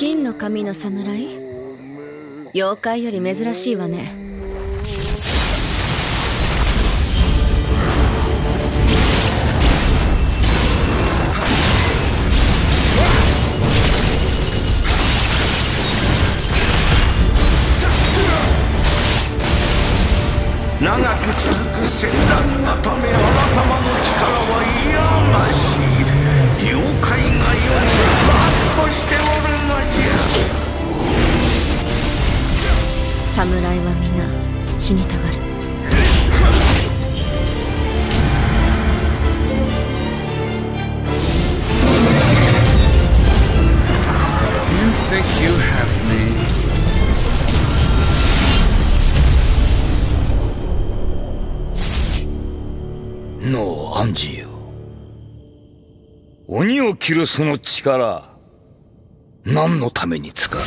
狼の侍？妖怪より珍しいわね。長く続く戦侍は皆死にたがる。You think you have me? のアンジーよ鬼を切るその力何のために使う？